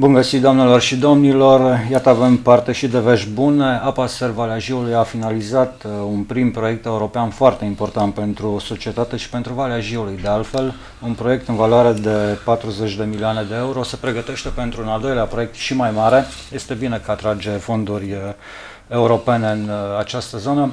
Bun găsit, doamnelor și domnilor! Iată avem parte și de vești bune. Apa Servalea Jiului a finalizat uh, un prim proiect european foarte important pentru societate și pentru Valea Jiului. De altfel, un proiect în valoare de 40 de milioane de euro se pregătește pentru un al doilea proiect și mai mare. Este bine că atrage fonduri uh, europene în uh, această zonă.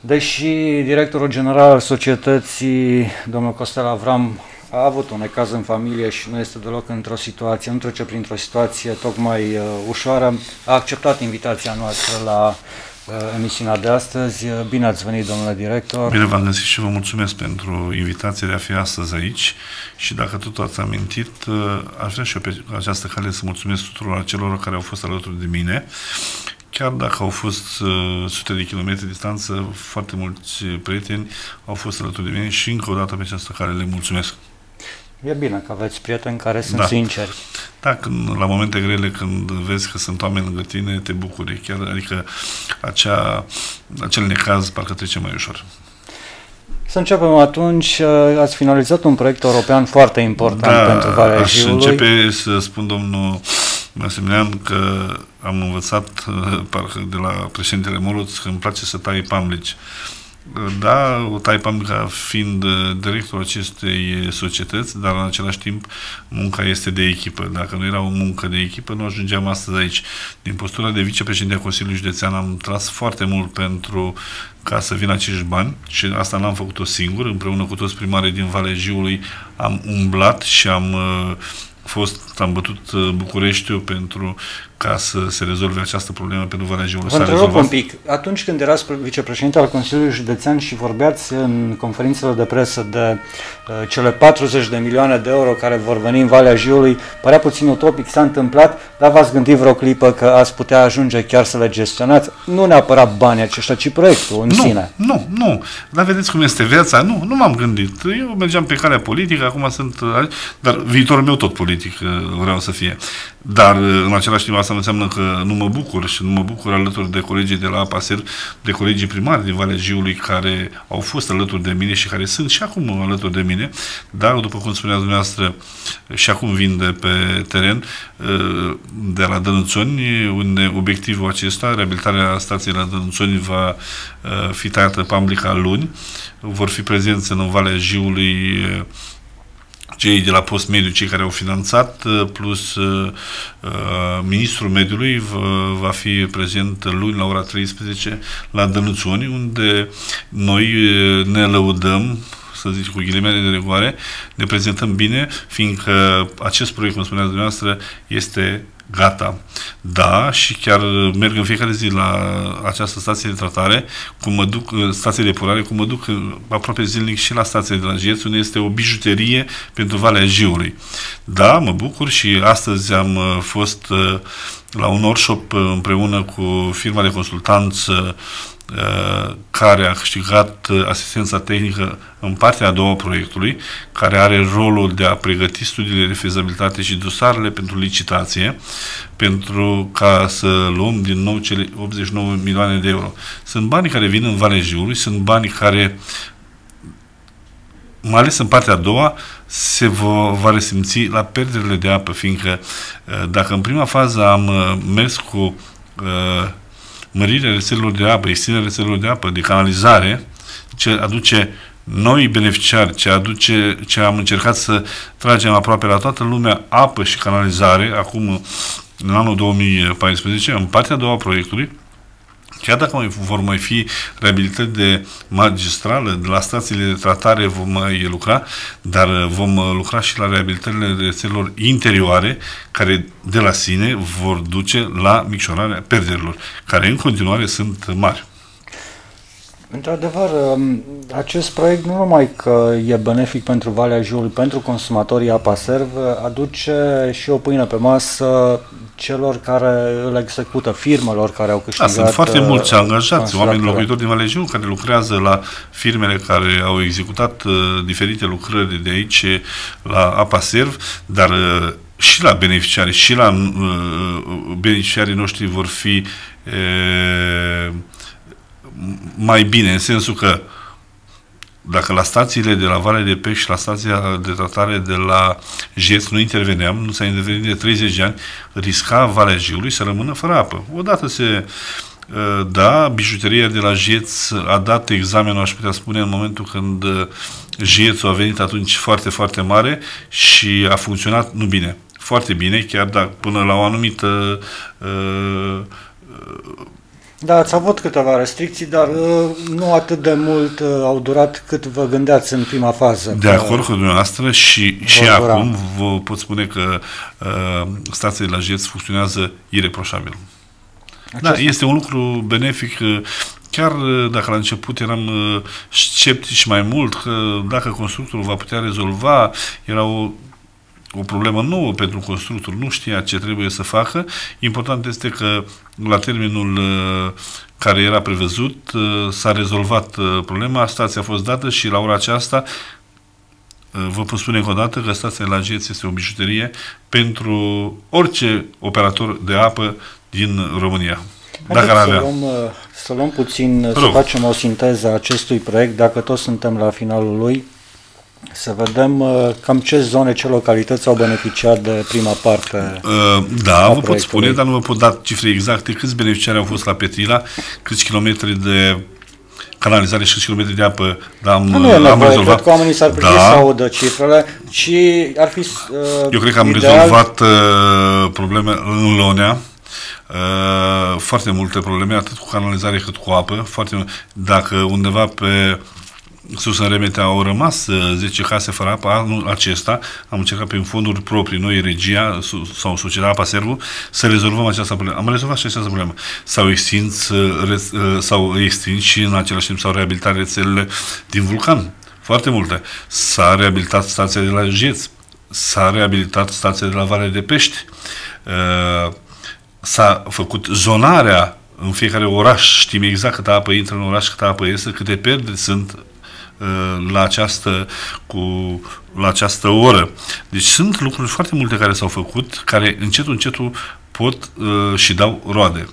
Deși directorul general al societății, domnul Costel Avram, a avut un caz în familie și nu este deloc într-o situație, nu trece printr-o situație tocmai uh, ușoară. A acceptat invitația noastră la uh, emisiunea de astăzi. Bine ați venit, domnule director. Bine v-am găsit și vă mulțumesc pentru invitația de a fi astăzi aici și dacă tot ați amintit, uh, aș vrea și eu pe această cale să mulțumesc tuturor celor care au fost alături de mine chiar dacă au fost uh, sute de kilometri distanță, foarte mulți prieteni au fost alături de mine și încă o dată pe această care le mulțumesc. E bine că aveți prieteni care sunt da. sinceri. Da, când, la momente grele, când vezi că sunt oameni lângă tine, te bucuri. Chiar, adică acea, acel necaz parcă trece mai ușor. Să începem atunci. Ați finalizat un proiect european foarte important da, pentru Valea aș Jiului. începe să spun domnul Masimilean că am învățat parcă de la președintele Moluț că îmi place să tai pamlici. Da, o Taipam ca fiind uh, directorul acestei societăți, dar în același timp munca este de echipă. Dacă nu era o muncă de echipă, nu ajungeam astăzi aici. Din postura de vicepreședinte a Consiliului Județean am tras foarte mult pentru ca să vină acești bani și asta n-am făcut-o singur, împreună cu toți primarii din Valea Jiului am umblat și am uh, fost, am bătut uh, Bucureștiul pentru ca să se rezolve această problemă pentru Valea Jiului. Vă întrerup un pic. Atunci când erați vicepreședinte al Consiliului Județean și vorbeați în conferințele de presă de uh, cele 40 de milioane de euro care vor veni în Valea Jiului, părea puțin utopic, s-a întâmplat, dar v-ați gândit vreo clipă că ați putea ajunge chiar să le gestionați? Nu neapărat banii aceștia, ci proiectul în nu, sine. Nu, nu. Dar vedeți cum este viața? Nu, nu m-am gândit. Eu mergeam pe calea politică, acum sunt... Dar viitorul meu tot politic uh, vreau să fie. Dar uh, în același timp asta nu înseamnă că nu mă bucur și nu mă bucur alături de colegii de la APASER, de colegii primari din Valea Jiului care au fost alături de mine și care sunt și acum alături de mine, dar după cum spunea dumneavoastră și acum vin de pe teren uh, de la Dănățoni, unde obiectivul acesta, reabilitarea stației la Dănățoni va uh, fi tăiată pamblica luni, vor fi prezenți în Valea Jiului cei de la post mediu, cei care au finanțat, uh, plus uh, uh, ministrul mediului va fi prezent luni la ora 13 la Dănuțoni, unde noi ne lăudăm să zic, cu ghilimele de regoare, ne prezentăm bine, fiindcă acest proiect, cum spunea dumneavoastră, este gata. Da, și chiar merg în fiecare zi la această stație de tratare, cum mă duc, stație de purare, cum mă duc aproape zilnic și la stația de la Jieț, unde este o bijuterie pentru Valea Jiului. Da, mă bucur și astăzi am uh, fost uh, la un workshop uh, împreună cu firma de consultanță Uh, care a câștigat uh, asistența tehnică în partea a doua proiectului, care are rolul de a pregăti studiile de fezabilitate și dosarele pentru licitație, pentru ca să luăm din nou cele 89 milioane de euro. Sunt bani care vin în Valea Jiului, sunt bani care mai ales în partea a doua, se va, va resimți la pierderile de apă, fiindcă uh, dacă în prima fază am mers cu uh, mărirea rețelelor de apă, extinderea rețelelor de apă, de canalizare, ce aduce noi beneficiari, ce aduce, ce am încercat să tragem aproape la toată lumea apă și canalizare, acum în anul 2014, în partea a doua proiectului, Chiar dacă mai vor mai fi reabilitări de magistrală, de la stațiile de tratare vom mai lucra, dar vom lucra și la reabilitările rețelelor interioare, care de la sine vor duce la micșorarea pierderilor, care în continuare sunt mari. Într-adevăr, um, acest proiect nu numai că e benefic pentru Valea Jiului, pentru consumatorii Apaserv, aduce și o pâine pe masă celor care îl execută, firmelor care au câștigat... Da, sunt foarte uh, mulți angajați, oameni locuitori din Valea Jiului care lucrează la firmele care au executat uh, diferite lucrări de aici la Apaserv, dar uh, și la beneficiari, și la uh, beneficiarii noștri vor fi uh, mai bine, în sensul că dacă la stațiile de la Valea de Pești și la stația de tratare de la Jeț nu interveneam, nu s-a intervenit de 30 de ani, risca Valea Jiului să rămână fără apă. Odată se uh, da, bijuteria de la Jeț a dat examenul, aș putea spune, în momentul când uh, Jețul a venit atunci foarte, foarte mare și a funcționat, nu bine, foarte bine, chiar dacă până la o anumită uh, da, ați avut câteva restricții, dar uh, nu atât de mult uh, au durat cât vă gândeați în prima fază. De acord cu dumneavoastră și, și acum vă pot spune că uh, stația de la JETS funcționează ireproșabil. Acesta. Da, este un lucru benefic. Uh, chiar uh, dacă la început eram sceptici mai mult că dacă constructorul va putea rezolva, era o o problemă nouă pentru constructor, nu știa ce trebuie să facă. Important este că la termenul uh, care era prevăzut uh, s-a rezolvat uh, problema, stația a fost dată și la ora aceasta vă pot spune încă o dată că stația la Geț este o bijuterie pentru orice operator de apă din România. Dacă avea. Să luăm, să luăm puțin, Rog. să facem o sinteză a acestui proiect, dacă toți suntem la finalul lui, să vedem uh, cam ce zone, ce localități au beneficiat de prima parte. Uh, da, vă pot spune, dar nu vă pot da cifre exacte. Câți beneficiari au fost la Petrila, câți kilometri de canalizare și câți kilometri de apă da, am, nu e am nevoie, rezolvat. Cred că oamenii s-ar da. să audă cifrele și ar fi uh, Eu cred că am ideal... rezolvat uh, probleme în Lonea, Uh, foarte multe probleme, atât cu canalizare cât cu apă. Foarte, dacă undeva pe sus în Remete au rămas 10 uh, case fără apă. Anul acesta am încercat prin fonduri proprii, noi, regia sau societatea Apa Servu, să rezolvăm această problemă. Am rezolvat și această problemă. S-au extins, uh, uh, s-au extins și în același timp s-au reabilitat rețelele din vulcan. Foarte multe. S-a reabilitat stația de la Jeț, s-a reabilitat stația de la Valea de Pești, s-a făcut zonarea în fiecare oraș, știm exact câtă apă intră în oraș, câtă apă iese, câte pierderi sunt Uh, la această, cu, la această oră. Deci sunt lucruri foarte multe care s-au făcut, care încetul, încetul pot uh, și dau roade.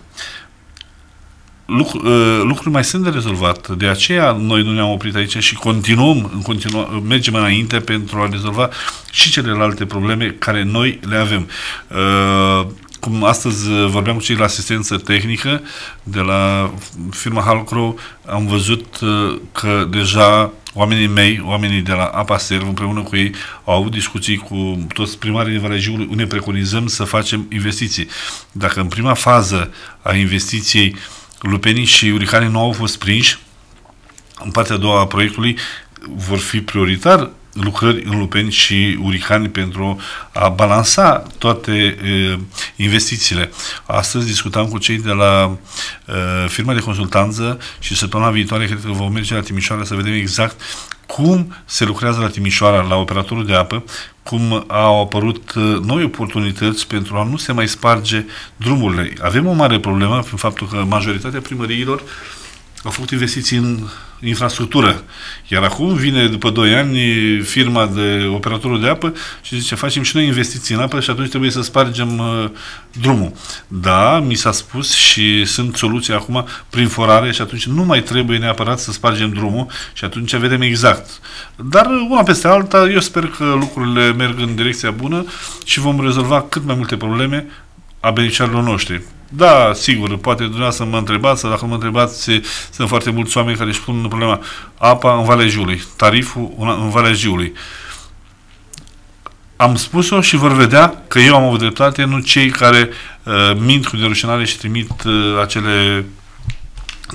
Lucru, uh, lucruri mai sunt de rezolvat. De aceea noi nu ne-am oprit aici și continuăm, în continua, mergem înainte pentru a rezolva și celelalte probleme care noi le avem. Uh, cum astăzi uh, vorbeam cu cei la asistență tehnică de la firma Halcro, am văzut uh, că deja oamenii mei, oamenii de la Apa Serv, împreună cu ei, au avut discuții cu toți primarii din Valea Jiului, unde preconizăm să facem investiții. Dacă în prima fază a investiției lupenii și uricanii nu au fost prinși, în partea a doua a proiectului vor fi prioritar lucrări în Lupeni și Uricani pentru a balansa toate e, investițiile. Astăzi discutam cu cei de la e, firma de consultanță și săptămâna viitoare cred că vom merge la Timișoara să vedem exact cum se lucrează la Timișoara, la operatorul de apă, cum au apărut noi oportunități pentru a nu se mai sparge drumurile. Avem o mare problemă prin faptul că majoritatea primăriilor au făcut investiții în infrastructură. Iar acum vine, după 2 ani, firma de operatorul de apă și zice, facem și noi investiții în apă și atunci trebuie să spargem uh, drumul. Da, mi s-a spus și sunt soluții acum prin forare și atunci nu mai trebuie neapărat să spargem drumul și atunci vedem exact. Dar una peste alta, eu sper că lucrurile merg în direcția bună și vom rezolva cât mai multe probleme a beneficiarilor noștri. Da, sigur, poate dumneavoastră mă întrebați, dacă mă întrebați, sunt foarte mulți oameni care își pun problema apa în Valea Jiului, tariful în Valea Jiului. Am spus-o și vor vedea că eu am avut dreptate, nu cei care uh, mint cu derușinare și trimit uh, acele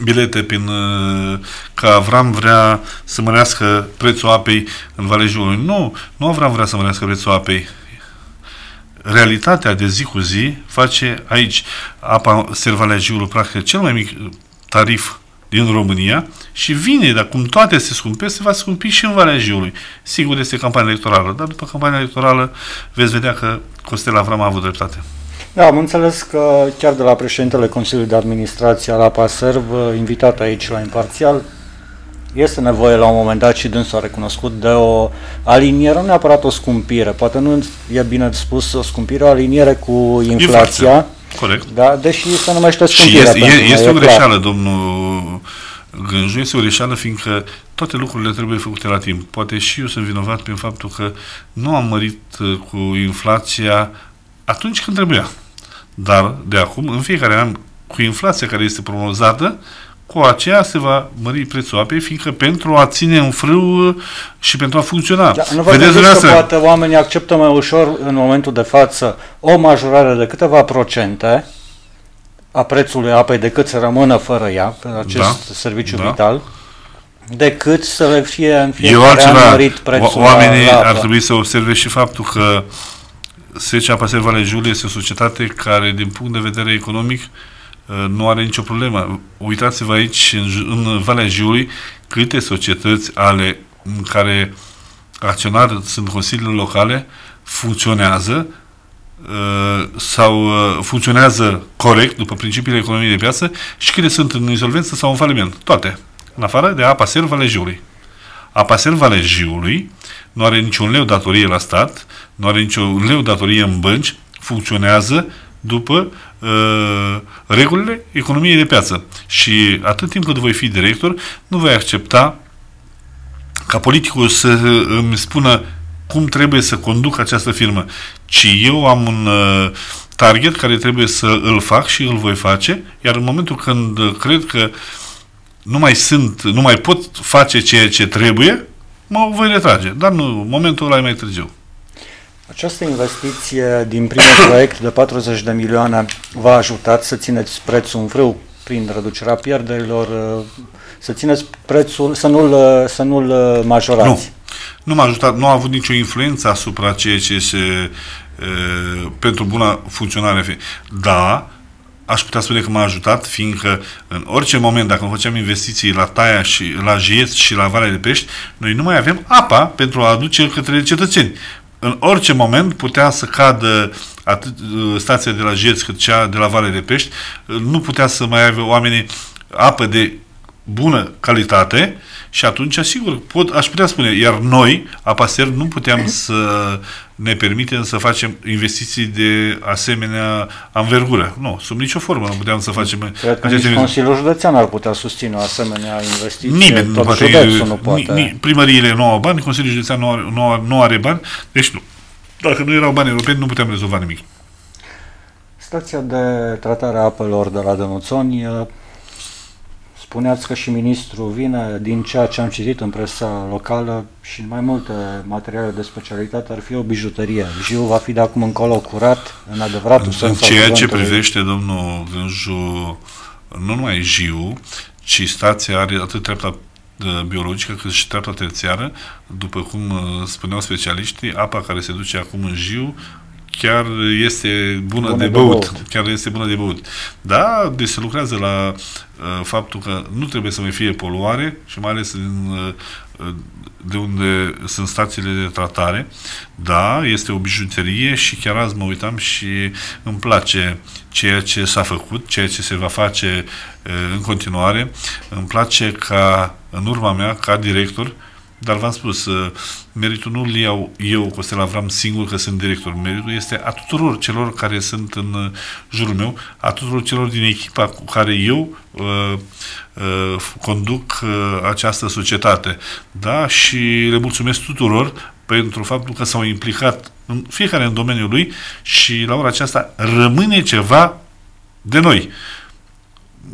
bilete prin uh, că Avram vrea să mărească prețul apei în Valea Jiului. Nu, nu Avram vrea să mărească prețul apei realitatea de zi cu zi face aici apa Servaleagiului practic cel mai mic tarif din România și vine, dar cum toate se scumpe, se va scumpi și în Valea Jiului. Sigur, este campania electorală, dar după campania electorală veți vedea că Costel Avram a avut dreptate. Da, am înțeles că chiar de la președintele Consiliului de Administrație al APASERV, invitat aici la Imparțial, este nevoie la un moment dat și dânsul a recunoscut de o aliniere, nu neapărat o scumpire, poate nu e bine spus o scumpire, o aliniere cu inflația. Corect. Da, deși se numește scumpire. Și este, este o greșeală, domnul Gânjul este o greșeală fiindcă toate lucrurile trebuie făcute la timp. Poate și eu sunt vinovat prin faptul că nu am mărit uh, cu inflația atunci când trebuia. Dar de acum, în fiecare an, cu inflația care este prognozată, cu aceea se va mări prețul apei, fiindcă pentru a ține în frâu uh, și pentru a funcționa. Da, nu vă Vedeți că poate oamenii acceptă mai ușor în momentul de față o majorare de câteva procente a prețului apei decât să rămână fără ea, pe acest da, serviciu da. vital, decât să le fie în fiecare an mărit prețul Oamenii la, la ar trebui să observe și faptul că Secea Pasel Vale Julie este o societate care, din punct de vedere economic, uh, nu are nicio problemă. Uitați-vă aici, în, în Valea Jiului, câte societăți ale în care acționari sunt consiliile locale, funcționează Uh, sau uh, funcționează corect după principiile economiei de piață și câte sunt în insolvență sau în faliment. Toate. În afară de apa ser Valejiului. Apa ser Valejiului nu are niciun leu datorie la stat, nu are niciun leu datorie în bănci, funcționează după uh, regulile economiei de piață. Și atât timp cât voi fi director, nu voi accepta ca politicul să îmi spună cum trebuie să conduc această firmă, ci eu am un uh, target care trebuie să îl fac și îl voi face, iar în momentul când uh, cred că nu mai sunt, nu mai pot face ceea ce trebuie, mă voi retrage. Dar nu, momentul ăla e mai târziu. Această investiție din primul proiect de 40 de milioane v-a ajutat să țineți prețul în frâu prin reducerea pierderilor, uh, să țineți prețul, să nu-l, să nu-l majorați. Nu nu m-a ajutat, nu a avut nicio influență asupra ceea ce se e, pentru bună funcționare. Da, aș putea spune că m-a ajutat, fiindcă în orice moment, dacă nu făceam investiții la Taia și la Jiet și la Valea de Pești, noi nu mai avem apa pentru a aduce către cetățeni. În orice moment putea să cadă atât stația de la Jiet cât cea de la Valea de Pești, nu putea să mai aibă oamenii apă de bună calitate și atunci, sigur, pot, aș putea spune, iar noi, Apaser, nu puteam să ne permitem să facem investiții de asemenea anvergură. Nu, sub nicio formă nu puteam să facem Cred că nici Consiliul Județean ar putea susține o asemenea investiție. Nimeni nu poate. Nu poate. Ni, primăriile nu au bani, Consiliul Județean nu are, nu, are, nu are bani, deci nu. Dacă nu erau bani europeni, nu puteam rezolva nimic. Stația de tratare a apelor de la Dănuțoni Spuneați că și ministrul vine din ceea ce am citit în presa locală și în mai multe materiale de specialitate ar fi o bijuterie. Jiu va fi de acum încolo curat, în adevăratul în sens ceea ce privește domnul Gânju, nu numai Jiu, ci stația are atât treapta uh, biologică cât și treapta terțiară, după cum uh, spuneau specialiștii, apa care se duce acum în Jiu chiar este bună, bună de, de băut. băut. Chiar este bună de băut. Da, deci se lucrează la uh, faptul că nu trebuie să mai fie poluare și mai ales în, uh, de unde sunt stațiile de tratare. Da, este o bijuterie și chiar azi mă uitam și îmi place ceea ce s-a făcut, ceea ce se va face uh, în continuare. Îmi place ca în urma mea, ca director, dar v-am spus, uh, meritul nu-l iau eu, Costel Avram, singur că sunt director. Meritul este a tuturor celor care sunt în uh, jurul meu, a tuturor celor din echipa cu care eu uh, uh, conduc uh, această societate. Da? Și le mulțumesc tuturor pentru faptul că s-au implicat în fiecare în domeniul lui și la ora aceasta rămâne ceva de noi.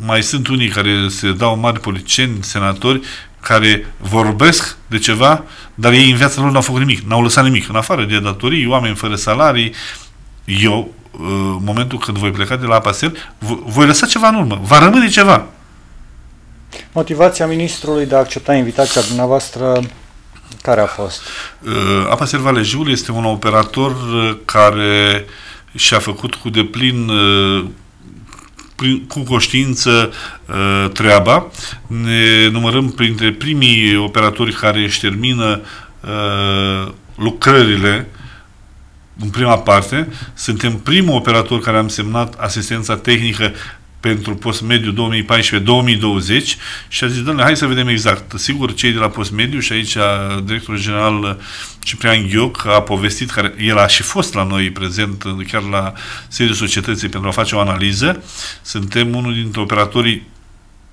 Mai sunt unii care se dau mari politicieni, senatori, care vorbesc de ceva, dar ei în viața lor n-au făcut nimic, n-au lăsat nimic. În afară de datorii, oameni fără salarii, eu, în uh, momentul când voi pleca de la Apasel, voi lăsa ceva în urmă. Va rămâne ceva. Motivația ministrului de a accepta invitația dumneavoastră care a fost? Uh, Apasel Valejul este un operator uh, care și-a făcut cu deplin prin, cu conștiință uh, treaba. Ne numărăm printre primii operatori care își termină uh, lucrările în prima parte. Suntem primul operator care am semnat asistența tehnică pentru postmediu 2014-2020 și a zis, domnule, hai să vedem exact. Sigur, cei de la postmediu și aici directorul general Ciprian Ghioc a povestit, că el a și fost la noi prezent chiar la sediul societății pentru a face o analiză. Suntem unul dintre operatorii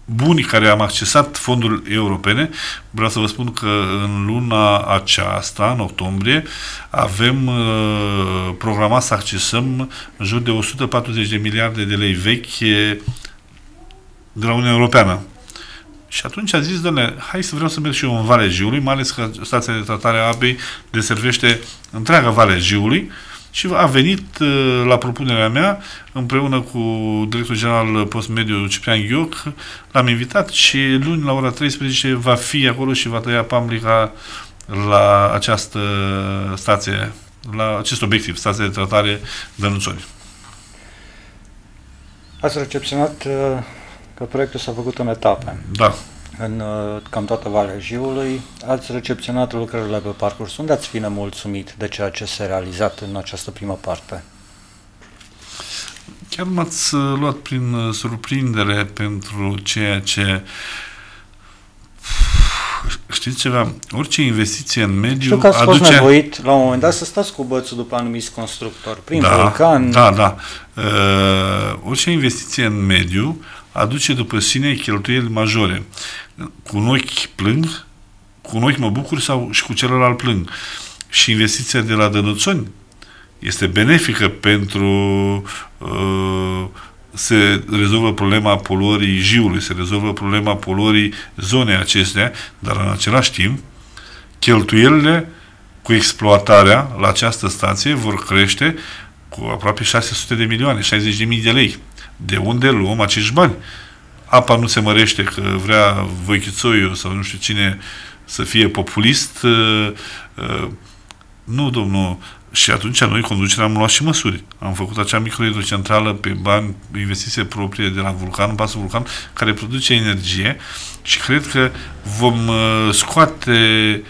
buni care am accesat fonduri europene, vreau să vă spun că în luna aceasta, în octombrie, avem uh, programat să accesăm în jur de 140 de miliarde de lei vechi de la Uniunea Europeană. Și atunci a zis, doamne, hai să vreau să merg și eu în Valea Jiului, mai ales că stația de tratare a apei deservește întreaga Valea Jiului, și a venit uh, la propunerea mea împreună cu directorul general post mediu Ciprian Ghioc, l-am invitat și luni la ora 13 va fi acolo și va tăia pamblica la această stație, la acest obiectiv, stația de tratare Dănuțoni. Ați recepționat uh, că proiectul s-a făcut în etape. Da în uh, cam toată Valea Jiului. Ați recepționat lucrările pe parcurs. Unde ați fi nemulțumit de ceea ce s-a realizat în această primă parte? Chiar m-ați uh, luat prin uh, surprindere pentru ceea ce știți ceva, orice investiție în mediu Știu că ați aduce... fost nevoit la un moment dat să stați cu bățul după anumiți constructori, prin da, vulcan. Da, da. Uh, orice investiție în mediu aduce după sine cheltuieli majore. Cu un ochi plâng, cu un ochi mă bucur sau și cu celălalt plâng. Și investiția de la Dănuțoni este benefică pentru uh, se rezolvă problema poluării jiului, se rezolvă problema poluării zonei acestea, dar în același timp cheltuielile cu exploatarea la această stație vor crește cu aproape 600 de milioane, 60 de mii de lei. De unde luăm acești bani? Apa nu se mărește că vrea Voichițoiu sau nu știu cine să fie populist. Uh, uh, nu, domnul. Și atunci noi, conducerea, am luat și măsuri. Am făcut acea microhidrocentrală pe bani, investiție proprie de la Vulcan, pasul Vulcan, care produce energie și cred că vom uh, scoate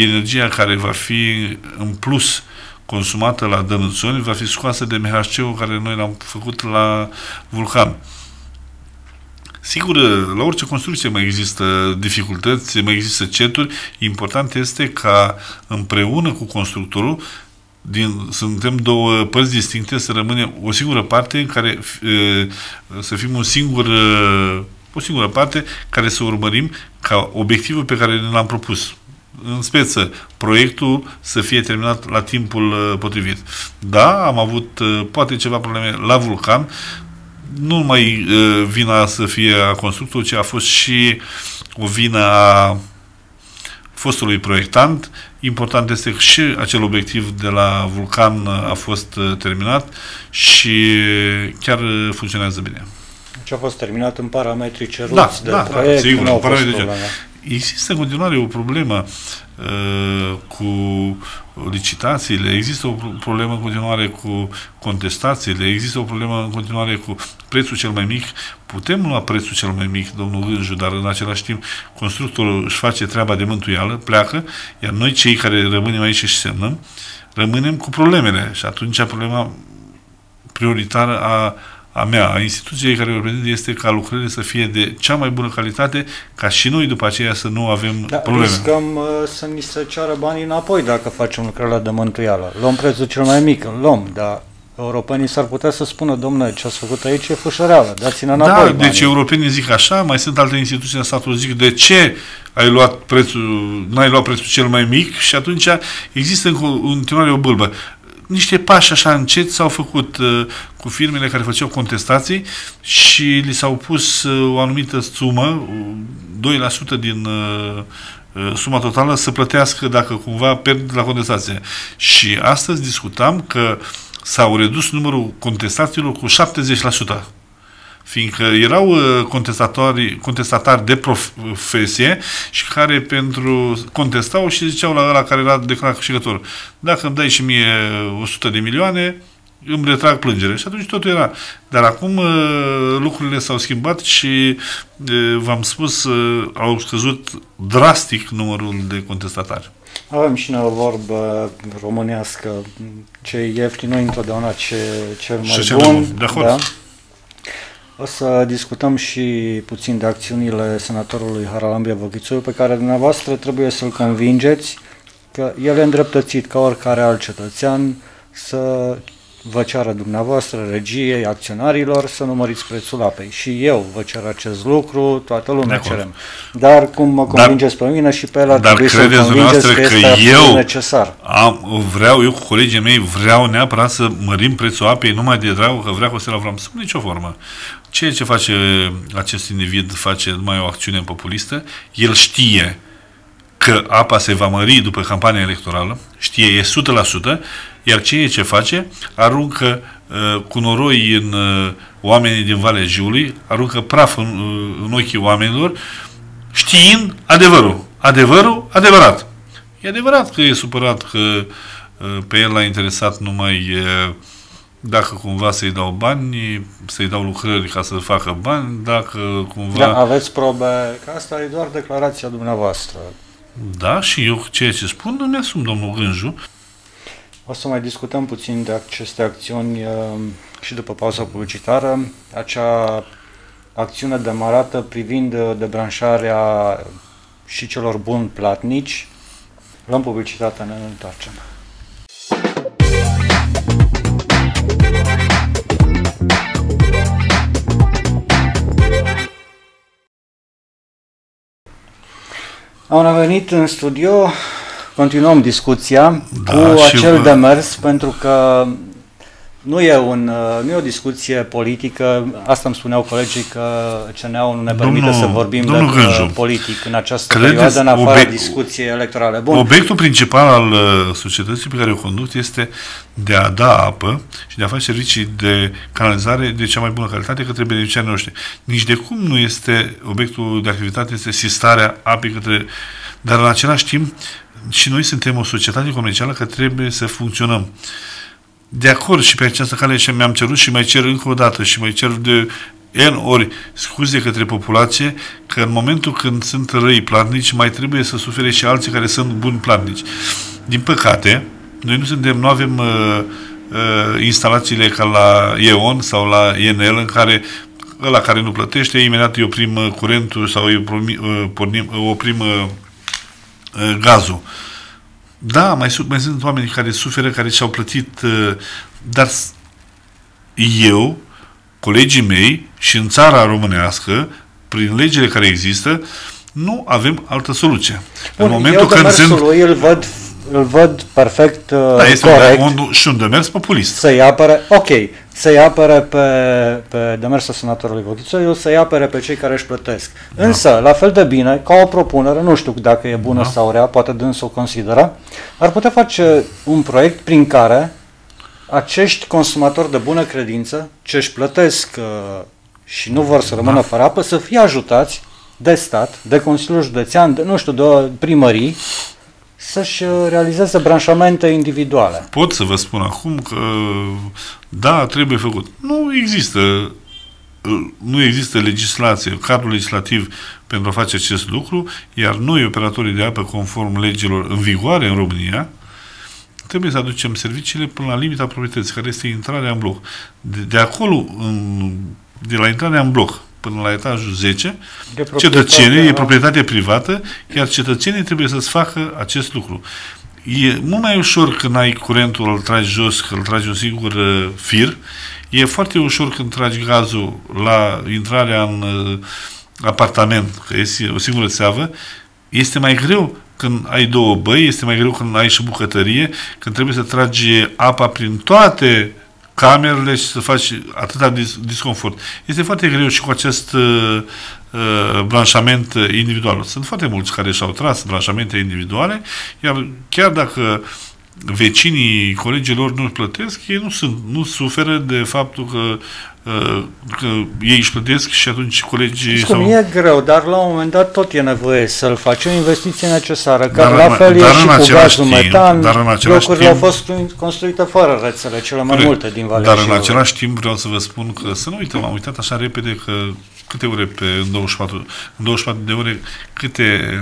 energia care va fi în plus consumată la Dănuțoni, va fi scoasă de MHC-ul care noi l-am făcut la Vulcan. Sigur, la orice construcție mai există dificultăți, mai există ceturi. Important este ca împreună cu constructorul din, suntem două părți distincte, să rămâne o singură parte în care e, să fim un singur, o singură parte care să urmărim ca obiectivul pe care ne l-am propus. În speță, proiectul să fie terminat la timpul potrivit. Da, am avut poate ceva probleme la vulcan, nu numai uh, vina să fie a constructorului, ci a fost și o vină a fostului proiectant. Important este că și acel obiectiv de la Vulcan a fost uh, terminat și chiar funcționează bine. Ce a fost terminat în parametri ceruți da, de da, proiect, da, sigur, în parametri Există în continuare o problemă uh, cu licitațiile, există o problemă în continuare cu contestațiile, există o problemă în continuare cu prețul cel mai mic. Putem lua prețul cel mai mic, domnul Gânju, dar în același timp constructorul își face treaba de mântuială, pleacă, iar noi cei care rămânem aici și semnăm, rămânem cu problemele. Și atunci problema prioritară a a mea, a instituției care o reprezint, este ca lucrările să fie de cea mai bună calitate, ca și noi după aceea să nu avem da, probleme. Riscăm uh, să ni se ceară banii înapoi dacă facem lucrările de mântuială. Luăm prețul cel mai mic, îl luăm, dar europenii s-ar putea să spună, domnule, ce ați făcut aici e fâșăreală, dați-ne înapoi Da, banii. deci europenii zic așa, mai sunt alte instituții în statul zic, de ce ai luat prețul, n-ai luat prețul cel mai mic și atunci există în continuare o bâlbă niște pași așa încet s-au făcut uh, cu firmele care făceau contestații și li s-au pus uh, o anumită sumă, 2% din uh, uh, suma totală să plătească dacă cumva pierd la contestație. Și astăzi discutam că s-au redus numărul contestațiilor cu 70% fiindcă erau uh, contestatori, contestatari de profesie și care pentru contestau și ziceau la ăla care era declarat câștigător, dacă îmi dai și mie 100 de milioane, îmi retrag plângere. Și atunci totul era. Dar acum uh, lucrurile s-au schimbat și uh, v-am spus, au scăzut drastic numărul de contestatari. Avem și noi o vorbă românească, ce e ieftin, nu întotdeauna ce cel mai și bun. bun. De acord. Da? O să discutăm și puțin de acțiunile senatorului Haralambia Văghițoiu, pe care dumneavoastră trebuie să-l convingeți că el e îndreptățit ca oricare alt cetățean să vă ceară dumneavoastră, regiei, acționarilor, să nu măriți prețul apei. Și eu vă cer acest lucru, toată lumea cerem. Dar cum mă convingeți dar, pe mine și pe el ar trebui să convingeți că, că este eu necesar. Am, vreau, eu cu colegii mei vreau neapărat să mărim prețul apei numai de dragul că vrea Costel Avram. Sub nicio formă. Ceea ce face acest individ face numai o acțiune populistă, el știe că apa se va mări după campania electorală, știe, e 100%, iar ceea ce face, aruncă uh, cu noroi în uh, oamenii din Valea Jiului, aruncă praf în, uh, în ochii oamenilor, știind adevărul. Adevărul adevărat. E adevărat că e supărat că uh, pe el l-a interesat numai uh, dacă cumva să-i dau bani, să-i dau lucrări ca să facă bani, dacă cumva... Da, aveți probe, că asta e doar declarația dumneavoastră. Da, și eu ceea ce spun îmi asum, domnul Gânju. O să mai discutăm puțin de aceste acțiuni uh, și după pauza publicitară. Acea acțiune demarată privind uh, debranșarea și celor buni platnici. Luăm publicitatea, ne întoarcem. Am venit în studio, continuăm discuția da, cu acel vă... demers, pentru că nu e, un, uh, nu e o discuție politică, asta îmi spuneau colegii că CNA-ul nu ne permite domnul, să vorbim de Gânju, politic în această Credeți, perioadă, în afară obiect, discuției electorale. Bun. Obiectul principal al uh, societății pe care o conduc este de a da apă și de a face servicii de canalizare de cea mai bună calitate către beneficiarii noștri. Nici de cum nu este obiectul de activitate, este sistarea apei către... Dar în același timp, și noi suntem o societate comercială care trebuie să funcționăm de acord și pe această cale și mi-am cerut și mai cer încă o dată și mai cer de N ori scuze către populație că în momentul când sunt răi platnici mai trebuie să sufere și alții care sunt buni platnici. Din păcate, noi nu suntem, nu avem uh, uh, instalațiile ca la EON sau la ENL în care ăla care nu plătește, imediat îi oprim uh, curentul sau îi oprim, uh, pornim, uh, oprim uh, uh, gazul. Da, mai, mai sunt oameni care suferă, care și-au plătit, uh, dar eu, colegii mei și în țara românească, prin legile care există, nu avem altă soluție. Bun, în momentul eu când sunt... lui îl văd îl văd perfect uh, da, este corect. Un, și un demers populist. Să-i apere, ok, să-i apere pe, pe demersul senatorului Vodițoiu, să-i apere pe cei care își plătesc. Da. Însă, la fel de bine, ca o propunere, nu știu dacă e bună da. sau rea, poate dânsul o consideră, ar putea face un proiect prin care acești consumatori de bună credință, ce își plătesc uh, și nu vor să rămână da. fără apă, să fie ajutați de stat, de Consiliul Județean, de, nu știu, de primării, să-și uh, realizeze branșamente individuale. Pot să vă spun acum că da, trebuie făcut. Nu există uh, nu există legislație, cadrul legislativ pentru a face acest lucru, iar noi, operatorii de apă, conform legilor în vigoare în România, trebuie să aducem serviciile până la limita proprietății, care este intrarea în bloc. De, de acolo, în, de la intrarea în bloc până la etajul 10, cetățenii, e proprietate privată, iar cetățenii trebuie să-ți facă acest lucru. E mult mai ușor când ai curentul, îl tragi jos, că îl tragi un singur uh, fir. E foarte ușor când tragi gazul la intrarea în uh, apartament, că este o singură țeavă. Este mai greu când ai două băi, este mai greu când ai și bucătărie, când trebuie să tragi apa prin toate camerele și să faci atâta dis- disconfort. Este foarte greu și cu acest uh, uh, branșament individual. Sunt foarte mulți care și-au tras branșamente individuale, iar chiar dacă vecinii, colegilor nu plătesc, ei nu, sunt, nu suferă de faptul că Uh, că ei își plătesc și atunci colegii... Știu, sau... e greu, dar la un moment dat tot e nevoie să-l faci, o investiție necesară, că la fel dar e și cu gazul timp, metan, dar în locurile timp, au fost construite fără rețele, cele mai corect, multe din Valea Dar în același timp vreau să vă spun că să nu uităm, am uitat așa repede că câte ore pe în 24, în 24 de ore, câte,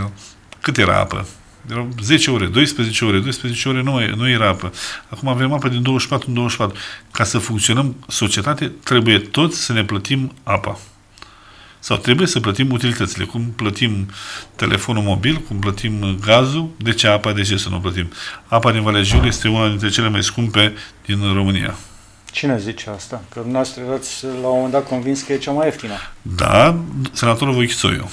cât era apă? Erau 10 ore, 12 ore, 12 ore nu, mai, nu era apă. Acum avem apă din 24 în 24. Ca să funcționăm societate, trebuie toți să ne plătim apa. Sau trebuie să plătim utilitățile. Cum plătim telefonul mobil, cum plătim gazul, de ce apa, de ce să nu plătim? Apa din Valea Jiului este una dintre cele mai scumpe din România. Cine zice asta? Că dumneavoastră erați la un moment dat convins că e cea mai ieftină. Da, senatorul Voichițoiu.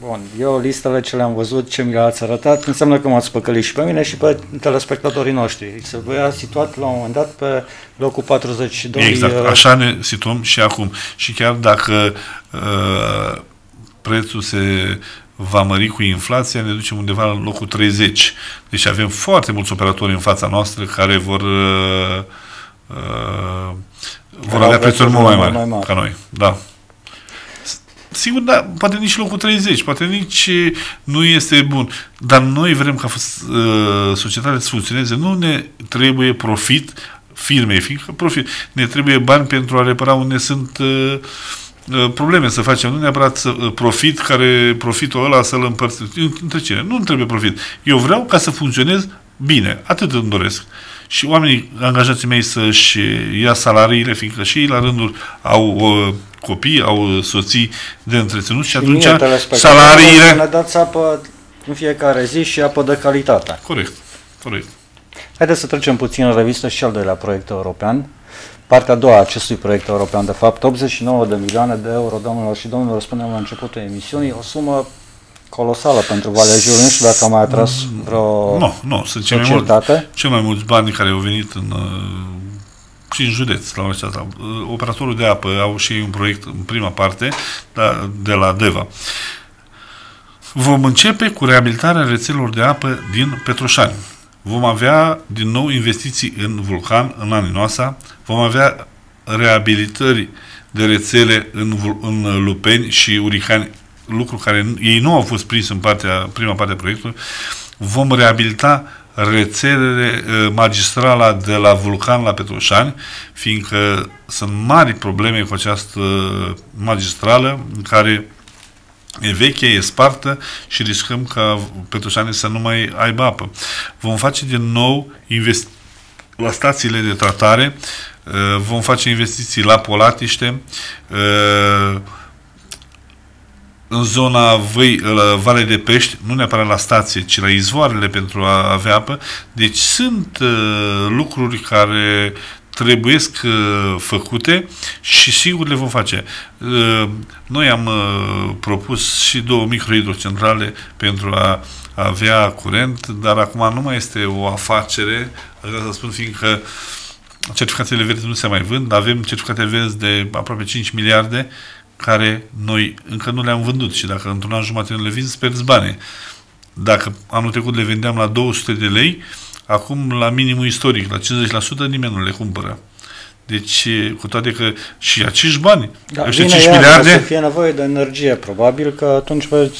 Bun, eu listele ce le-am văzut, ce mi le-ați arătat, înseamnă că m-ați păcălit și pe mine și pe telespectatorii noștri. Se voia situat la un moment dat pe locul 42. Exact, uh, așa ne situăm și acum. Și chiar dacă uh, prețul se va mări cu inflația, ne ducem undeva la locul 30. Deci avem foarte mulți operatori în fața noastră care vor uh, uh, vor avea prețuri mult mai mari, mai mari ca noi. Da. Sigur, da, poate nici locul 30, poate nici nu este bun. Dar noi vrem ca uh, societatea să funcționeze. Nu ne trebuie profit firmei, fiindcă profit. Ne trebuie bani pentru a repara unde sunt uh, uh probleme să facem, nu neapărat să, uh, profit, care profitul ăla să-l împărțim. Între cine? Nu trebuie profit. Eu vreau ca să funcționez bine. Atât îmi doresc. Și oamenii, angajații mei să-și ia salariile, fiindcă și ei la rândul au uh, copii, au soții de întreținut și, și atunci salariile... Ne dați apă în fiecare zi și apă de calitate. Corect, corect. Haideți să trecem puțin în revistă și al doilea proiect european. Partea a doua a acestui proiect european, de fapt, 89 de milioane de euro, domnilor și domnilor, spunem la începutul emisiunii, o sumă colosală pentru Valea Jiului. Nu știu dacă a mai atras vreo Nu, nu, sunt cei mai, mulți, cei mai mulți bani care au venit în uh, și în județ la aceasta. Operatorul de apă au și un proiect în prima parte da, de la DEVA. Vom începe cu reabilitarea rețelelor de apă din Petroșani. Vom avea din nou investiții în vulcan în anii noastre. Vom avea reabilitări de rețele în, în Lupeni și Uricani, lucru care ei nu au fost prins în partea, prima parte a proiectului. Vom reabilita rețelele magistrala de la Vulcan la Petroșani, fiindcă sunt mari probleme cu această magistrală în care e veche, e spartă și riscăm ca Petroșani să nu mai aibă apă. Vom face din nou investi- la stațiile de tratare, vom face investiții la Polatiște, în zona Văi, la Vale de Pești, nu neapărat la stație, ci la izvoarele pentru a avea apă. Deci sunt uh, lucruri care trebuiesc uh, făcute și sigur le vom face. Uh, noi am uh, propus și două microhidrocentrale pentru a avea curent, dar acum nu mai este o afacere, vreau să spun, fiindcă certificatele verzi nu se mai vând, avem certificate verzi de aproape 5 miliarde, care noi încă nu le-am vândut și dacă într-un an jumătate nu le vin, pierzi bani. Dacă anul trecut le vendeam la 200 de lei, acum la minimul istoric, la 50% nimeni nu le cumpără. Deci, cu toate că și acești bani, da, ăștia 5 miliarde... să fie nevoie de energie, probabil că atunci veți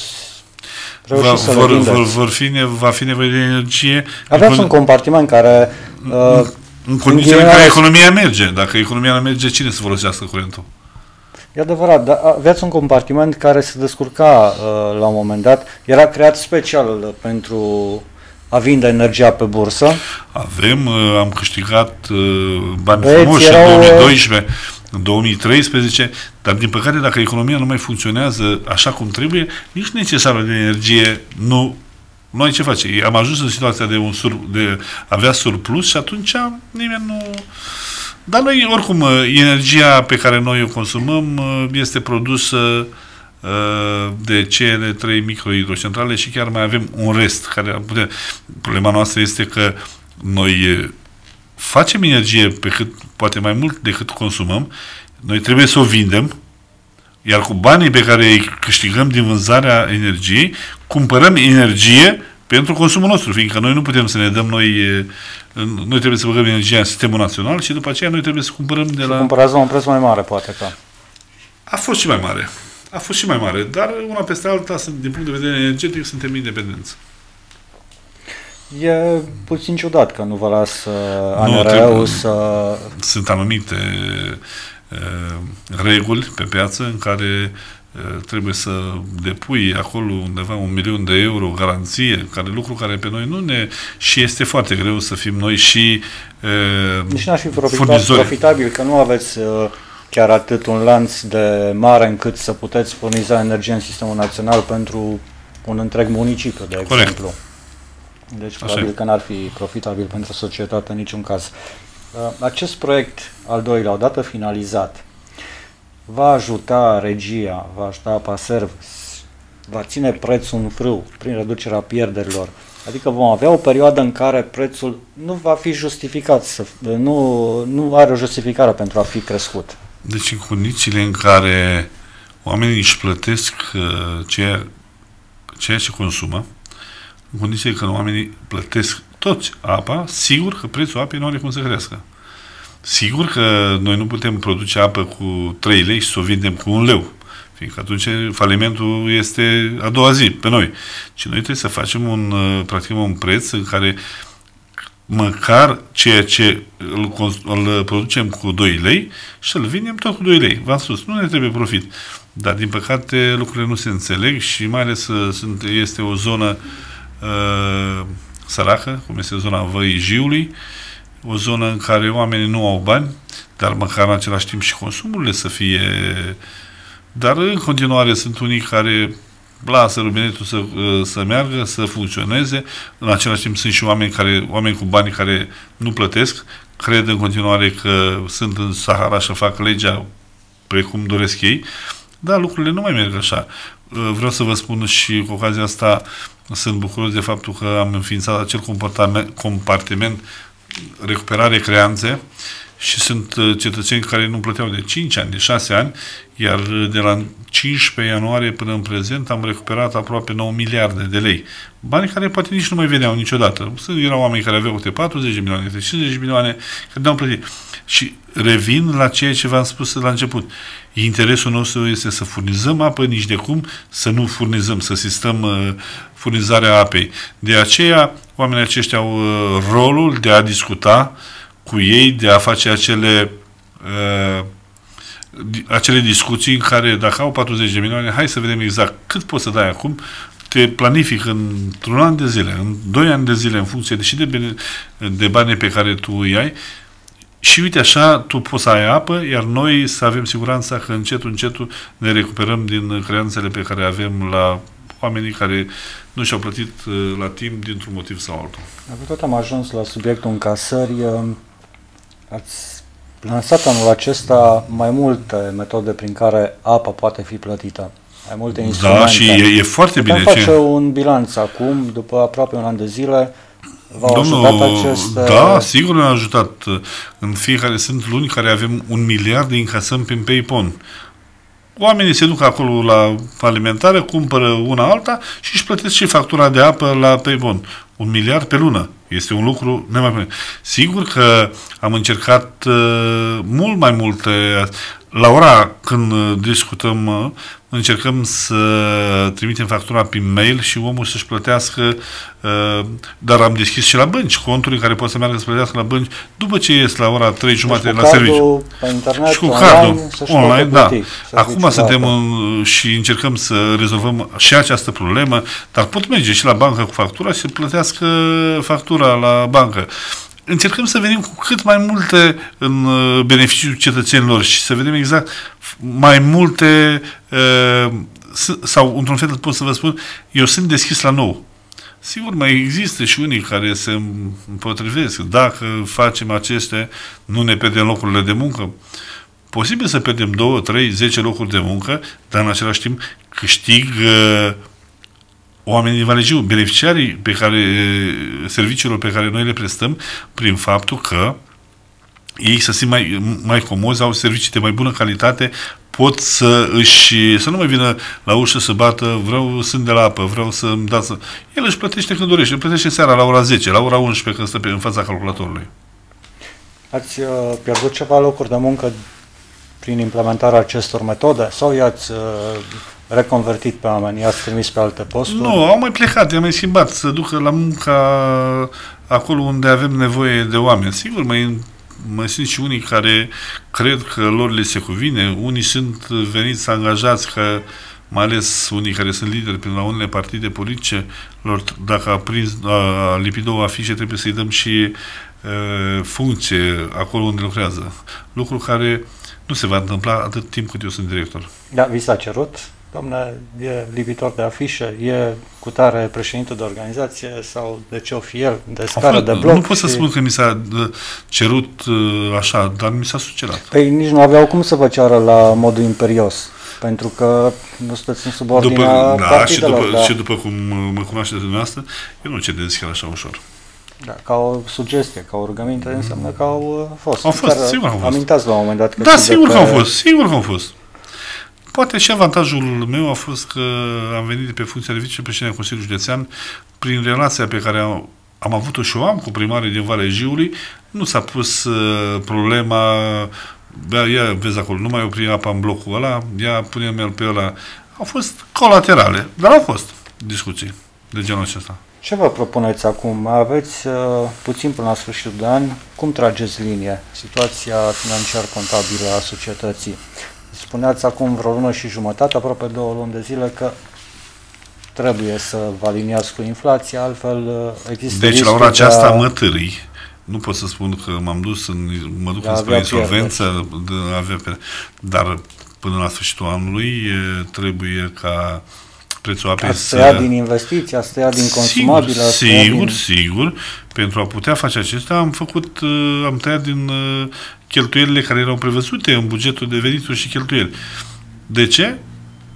va, să vor, le vor, vor fi, va fi nevoie de energie. Aveți un compartiment care... Uh, în condițiile în care economia merge. Dacă economia nu merge, cine să folosească curentul? E adevărat, dar aveați un compartiment care se descurca uh, la un moment dat. Era creat special pentru a vinde energia pe bursă. Avem, uh, am câștigat uh, bani Băieți, frumoși erau, în 2012, în 2013, dar din păcate dacă economia nu mai funcționează așa cum trebuie, nici necesarul de energie nu noi ce face? Am ajuns în situația de, un sur, de avea surplus și atunci nimeni nu dar noi, oricum, uh, energia pe care noi o consumăm uh, este produsă uh, de cele trei microhidrocentrale și chiar mai avem un rest. Care putea... Problema noastră este că noi facem energie pe cât, poate mai mult decât consumăm, noi trebuie să o vindem, iar cu banii pe care îi câștigăm din vânzarea energiei, cumpărăm energie pentru consumul nostru, fiindcă noi nu putem să ne dăm noi, noi trebuie să băgăm energia în sistemul național și după aceea noi trebuie să cumpărăm de la... Cumpărați la un preț mai mare, poate că. A fost și mai mare. A fost și mai mare, dar una peste alta, din punct de vedere energetic, suntem independenți. E puțin ciudat că nu vă las ANR-ul să... Sunt anumite uh, reguli pe piață în care Eh, trebuie să depui acolo undeva un milion de euro garanție, care lucru care pe noi nu ne... și este foarte greu să fim noi și uh, Nici n-ar fi profitabil, profitabil că nu aveți uh, chiar atât un lanț de mare încât să puteți furniza energie în sistemul național pentru un întreg municipiu, de Corect. exemplu. Deci Așa probabil e. că n-ar fi profitabil pentru societate în niciun caz. Uh, acest proiect al doilea, odată finalizat, va ajuta regia, va ajuta Paserv, va ține prețul în frâu prin reducerea pierderilor. Adică vom avea o perioadă în care prețul nu va fi justificat, să, nu, nu are o justificare pentru a fi crescut. Deci în condițiile în care oamenii își plătesc uh, ceea, ceea ce consumă, în condițiile în care oamenii plătesc toți apa, sigur că prețul apei nu are cum să crească. Sigur că noi nu putem produce apă cu 3 lei și să o vindem cu un leu. Fiindcă atunci falimentul este a doua zi pe noi. Și noi trebuie să facem un, uh, practic, un preț în care măcar ceea ce îl, îl producem cu 2 lei și să-l vindem tot cu 2 lei. V-am spus, nu ne trebuie profit. Dar, din păcate, lucrurile nu se înțeleg și mai ales uh, sunt, este o zonă uh, săracă, cum este zona Văii Jiului, o zonă în care oamenii nu au bani, dar măcar în același timp și consumurile să fie... Dar în continuare sunt unii care lasă rubinetul să, să meargă, să funcționeze. În același timp sunt și oameni, care, oameni cu bani care nu plătesc, cred în continuare că sunt în Sahara și fac legea precum doresc ei, dar lucrurile nu mai merg așa. Vreau să vă spun și cu ocazia asta sunt bucuros de faptul că am înființat acel compartiment recuperare creanțe și sunt uh, cetățeni care nu plăteau de 5 ani, de 6 ani, iar de la 15 ianuarie până în prezent am recuperat aproape 9 miliarde de lei. Bani care poate nici nu mai veneau niciodată. Erau oameni care aveau câte 40 de milioane, câte 50 de milioane, care nu au plătit. Și revin la ceea ce v-am spus la început. Interesul nostru este să furnizăm apă, nici de cum să nu furnizăm, să sistăm uh, furnizarea apei. De aceea, oamenii aceștia au uh, rolul de a discuta cu ei, de a face acele uh, acele discuții în care dacă au 40 de milioane, hai să vedem exact cât poți să dai acum, te planific într-un an de zile, în doi ani de zile, în funcție de, și de, de bani pe care tu îi ai, și uite așa, tu poți să ai apă, iar noi să avem siguranța că încetul, încetul ne recuperăm din creanțele pe care avem la oamenii care nu și-au plătit uh, la timp dintr-un motiv sau altul. Dacă tot am ajuns la subiectul încasări, uh, ați lansat anul acesta mai multe metode prin care apa poate fi plătită. Mai multe instrumente. Da, și e, e foarte Putem bine. face ce... un bilanț acum, după aproape un an de zile, V-au Domnul, ajutat aceste... Da, sigur ne-a ajutat. În fiecare sunt luni care avem un miliard de încasăm prin PayPon. Oamenii se duc acolo la alimentare, cumpără una alta și își plătesc și factura de apă la PayPon. Un miliard pe lună. Este un lucru nemaipomenit. Sigur că am încercat uh, mult mai multe la ora când uh, discutăm, uh, încercăm să trimitem factura prin mail și omul să-și plătească, uh, dar am deschis și la bănci, conturi în care poate să meargă să plătească la bănci după ce ies la ora 3 deci jumate la serviciu. Pe internet, și cu cardul online, da. Plăti, Acum suntem în, și încercăm să rezolvăm și această problemă, dar pot merge și la bancă cu factura și să plătească factura la bancă încercăm să venim cu cât mai multe în uh, beneficiul cetățenilor și să vedem exact mai multe uh, sau într-un fel pot să vă spun, eu sunt deschis la nou. Sigur, mai există și unii care se împotrivesc. Dacă facem aceste, nu ne pierdem locurile de muncă. Posibil să pierdem 2, 3, 10 locuri de muncă, dar în același timp câștig uh, oamenii din Valegiu, beneficiarii pe care, serviciilor pe care noi le prestăm prin faptul că ei să simt mai, mai comozi, au servicii de mai bună calitate, pot să își, să nu mai vină la ușă să bată, vreau, sunt de la apă, vreau să-mi dați... El își plătește când dorește, îl plătește seara la ora 10, la ora 11 când stă pe, în fața calculatorului. Ați uh, pierdut ceva locuri de muncă prin implementarea acestor metode sau i-ați uh, reconvertit pe oameni, i-ați trimis pe alte posturi? Nu, au mai plecat, i-am mai schimbat să ducă la munca acolo unde avem nevoie de oameni. Sigur, mai, mai sunt și unii care cred că lor le se cuvine, unii sunt veniți angajați că mai ales unii care sunt lideri prin la unele partide politice, lor, dacă a, prins, a, a lipit două afișe, trebuie să-i dăm și e, funcție acolo unde lucrează. Lucru care nu se va întâmpla atât timp cât eu sunt director. Da, vi s-a cerut? Doamne, e lipitor de afișe, e cu tare președinte de organizație sau de ce o fi el, de scară, de bloc. Nu pot și... să spun că mi s-a cerut așa, dar mi s-a sugerat. Păi nici nu aveau cum să vă ceară la modul imperios. Pentru că nu sunteți în subordinea după, da, și după, da. și după cum mă cunoașteți dumneavoastră, eu nu cedez chiar așa ușor. Da, ca o sugestie, ca o rugăminte, înseamnă că au uh, fost. Au fost, sigur au fost. Amintați la un moment dat că Da, sigur că au fost, sigur că au fost. Poate și avantajul meu a fost că am venit de pe funcția de vicepreședinte Consiliului Județean prin relația pe care am, am avut-o și o am cu primarii din Valea Jiului, nu s-a pus uh, problema Bea, ia, vezi acolo, nu mai opri apa în blocul ăla, ia, pune-mi pe ăla. Au fost colaterale, dar au fost discuții de genul acesta. Ce vă propuneți acum? Aveți uh, puțin până la sfârșitul de an. Cum trageți linie? Situația financiar-contabilă a societății. Spuneați acum vreo lună și jumătate, aproape două luni de zile, că trebuie să vă aliniați cu inflația, altfel uh, există Deci la ora aceasta a... mă târâi. Nu pot să spun că m-am dus, în, mă duc înspre insolvență, de avea pe, dar până la sfârșitul anului trebuie ca prețul apei să... ia din investiții, să ia din consumabil. Sigur, sigur, din... sigur. Pentru a putea face acesta am făcut, uh, am tăiat din uh, cheltuielile care erau prevăzute în bugetul de venituri și cheltuieli. De ce?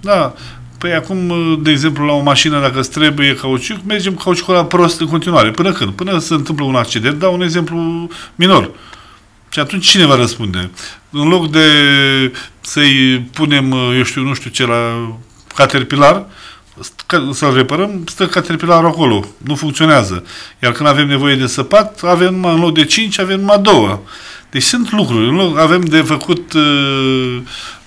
Da, Păi acum, de exemplu, la o mașină, dacă îți trebuie cauciuc, mergem cauciucul la prost în continuare. Până când? Până se întâmplă un accident, dau un exemplu minor. Și atunci cine va răspunde? În loc de să-i punem, eu știu, nu știu ce, la Caterpillar, să-l reparăm, stă Caterpillar acolo. Nu funcționează. Iar când avem nevoie de săpat, avem în loc de 5, avem numai două. Deci sunt lucruri. În loc, avem de făcut uh,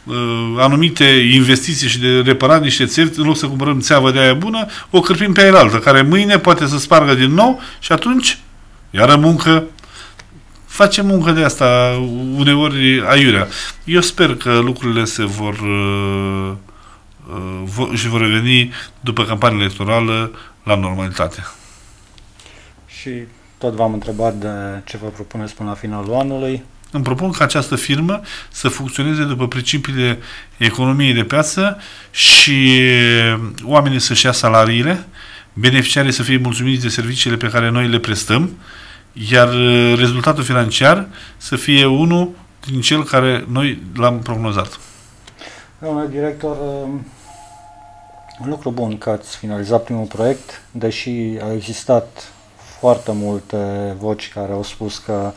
uh, anumite investiții și de reparat niște țevi, în loc să cumpărăm țeavă de aia bună, o cârpim pe aia altă, care mâine poate să spargă din nou și atunci, iară muncă, facem muncă de asta uneori aiurea. Eu sper că lucrurile se vor uh, uh, și vor reveni după campania electorală la normalitate. Și tot v-am întrebat de ce vă propuneți până la finalul anului. Îmi propun ca această firmă să funcționeze după principiile economiei de piață și oamenii să-și ia salariile, beneficiarii să fie mulțumiți de serviciile pe care noi le prestăm, iar rezultatul financiar să fie unul din cel care noi l-am prognozat. Domnule director, un lucru bun că ați finalizat primul proiect, deși a existat foarte multe voci care au spus că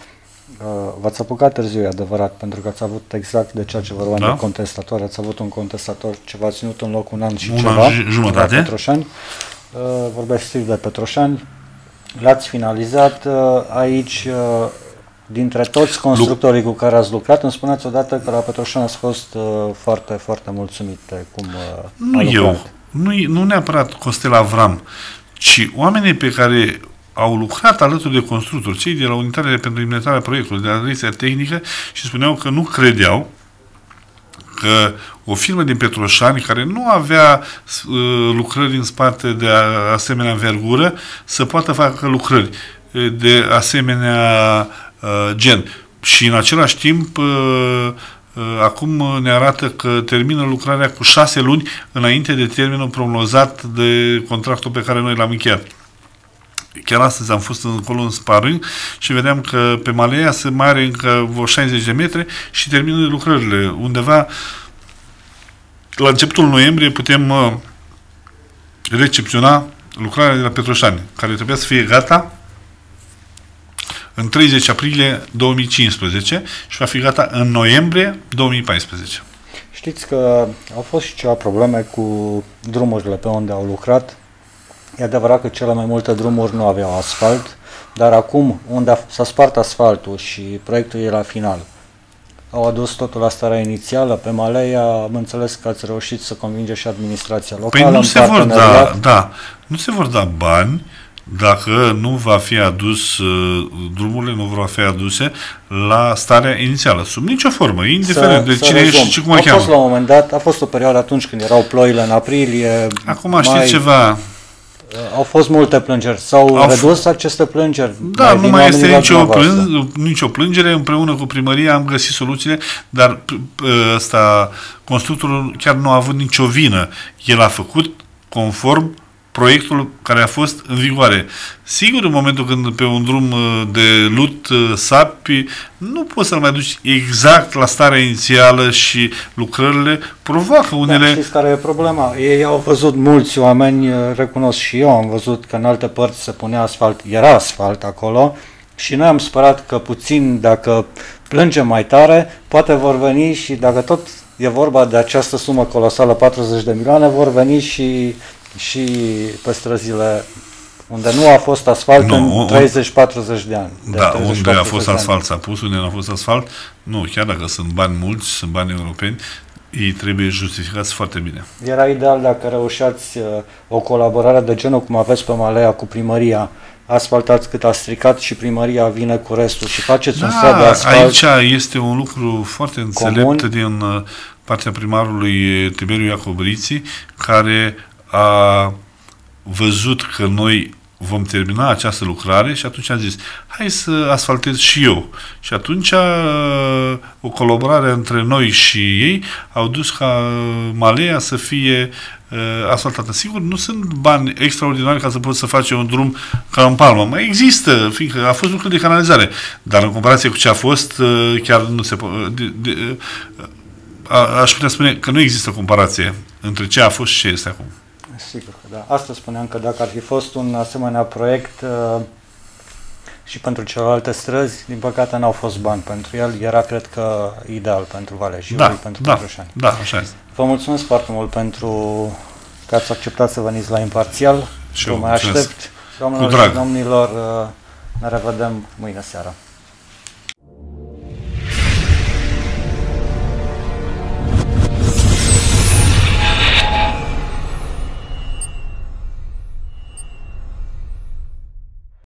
Uh, v-ați apucat târziu, e adevărat, pentru că ați avut exact de ceea ce vorbeam da? de contestator, ați avut un contestator ce v-a ținut în loc un an și un ceva, an jumătate. Petroșani, uh, vorbesc strict de Petroșani, l-ați finalizat uh, aici, uh, dintre toți constructorii cu care ați lucrat, îmi spuneți odată că la Petroșani ați fost uh, foarte, foarte mulțumit de cum uh, Nu eu, nu, nu neapărat Costel Avram, ci oamenii pe care au lucrat alături de constructori, cei de la unitarea pentru implementarea proiectului, de la direcția tehnică și spuneau că nu credeau că o firmă din Petroșani, care nu avea uh, lucrări în spate de a, asemenea învergură, să poată face lucrări uh, de asemenea uh, gen. Și în același timp, uh, uh, acum ne arată că termină lucrarea cu șase luni înainte de termenul prognozat de contractul pe care noi l-am încheiat. Chiar astăzi am fost acolo în Sparâng și vedeam că pe Maleia se mai are încă vreo 60 de metri și termină lucrările. Undeva la începutul noiembrie putem uh, recepționa lucrarea de la Petroșani, care trebuia să fie gata în 30 aprilie 2015 și va fi gata în noiembrie 2014. Știți că au fost și ceva probleme cu drumurile pe unde au lucrat E adevărat că cele mai multe drumuri nu aveau asfalt, dar acum, unde s-a spart asfaltul și proiectul e la final, au adus totul la starea inițială. Pe Maleia am înțeles că ați reușit să convinge și administrația locală. Păi nu se vor da, da, nu se vor da bani dacă nu va fi adus, uh, drumurile nu vor fi aduse la starea inițială, sub nicio formă, indiferent să, de cine ești și cum a fost la un moment dat, a fost o perioadă atunci când erau ploile în aprilie. Acum mai... știți ceva, Au fost multe plângeri. S-au Au redus aceste plângeri? Da, mai nu mai este nicio, plâng, nicio plângere. Împreună cu primăria am găsit soluțiile, dar ăsta, constructorul chiar nu a avut nicio vină. El a făcut conform proiectul care a fost în vigoare. Sigur, în momentul când pe un drum uh, de lut uh, sapi, nu poți să-l mai duci exact la starea inițială și lucrările provoacă unele... Da, știți care e problema? Ei au văzut mulți oameni, uh, recunosc și eu, am văzut că în alte părți se punea asfalt, era asfalt acolo și noi am sperat că puțin, dacă plângem mai tare, poate vor veni și dacă tot e vorba de această sumă colosală, 40 de milioane, vor veni și și pe străzile unde nu a fost asfalt nu, în 30-40 de ani. De da, unde a fost asfalt s-a pus, unde nu a fost asfalt, nu, chiar dacă sunt bani mulți, sunt bani europeni, ei trebuie justificați foarte bine. Era ideal dacă reușeați uh, o colaborare de genul cum aveți pe Malea cu primăria, asfaltați cât a stricat și primăria vine cu restul și faceți da, un strat de asfalt. Aici este un lucru foarte înțelept comun. din uh, partea primarului Tiberiu Iacobriții, care a văzut că noi vom termina această lucrare și atunci a zis, hai să asfaltez și eu. Și atunci o colaborare între noi și ei au dus ca Malea să fie uh, asfaltată. Sigur, nu sunt bani extraordinari ca să poți să faci un drum ca în Palma. Mai există, fiindcă a fost lucru de canalizare, dar în comparație cu ce a fost, uh, chiar nu se poate... Uh, aș putea spune că nu există comparație între ce a fost și ce este acum. Sigur că da. Asta spuneam că dacă ar fi fost un asemenea proiect uh, și pentru celelalte străzi, din păcate n-au fost bani pentru el. Era, cred că, ideal pentru Valea Jiului, da, pentru da, Petroșani. Da, așa este. Vă mulțumesc foarte mult pentru că ați acceptat să veniți la Imparțial. Și eu mai aștept. Doamnelor și domnilor, uh, ne revedem mâine seara.